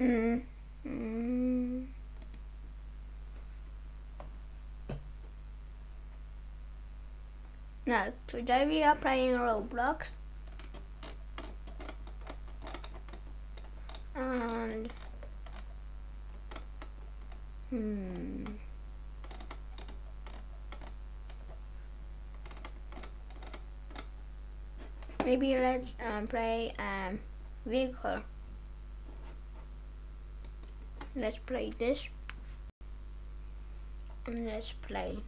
Mm. Now, today we are playing Roblox. And... Hmm... Maybe let's um, play um, vehicle. Let's play this. And let's play.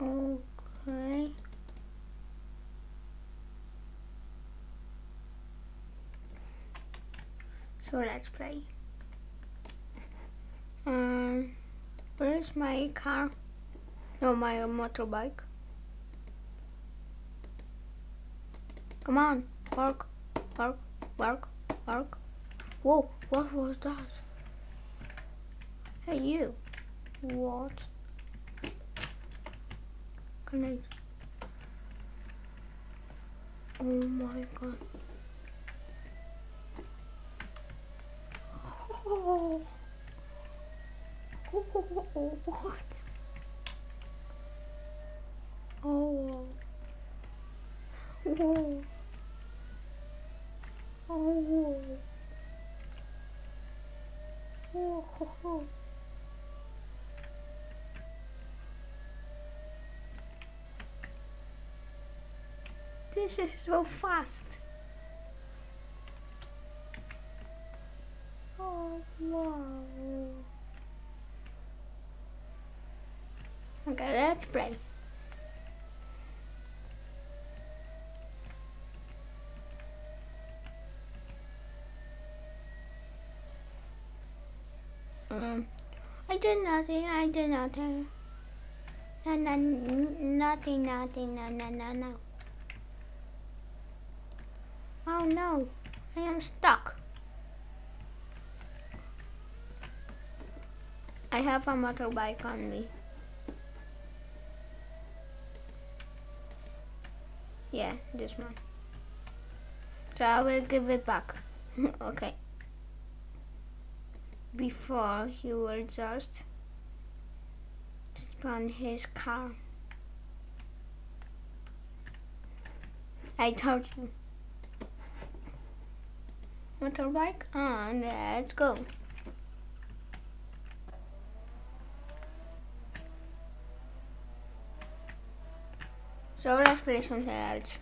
Okay. So let's play. Um, where's my car? No, my motorbike. Come on, park, park, park, park. Whoa, what was that? Hey, you. What? Can I? Oh my god. Oh. Oh, what? Oh. Whoa. Oh. Oh. This is so fast. Oh, wow. Okay, let's play. Um, I did nothing, I did nothing. No, no, nothing, nothing, no, no, no, no. Oh no, I am stuck. I have a motorbike on me. Yeah, this one. So I will give it back. okay. Before he will just spawn his car. I told you. Motorbike and let's go. So let's play something else.